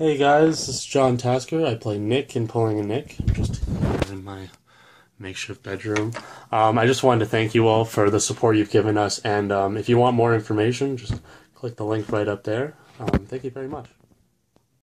Hey guys, this is John Tasker. I play Nick in Pulling a Nick. I'm just in my makeshift bedroom. Um, I just wanted to thank you all for the support you've given us, and um, if you want more information, just click the link right up there. Um, thank you very much.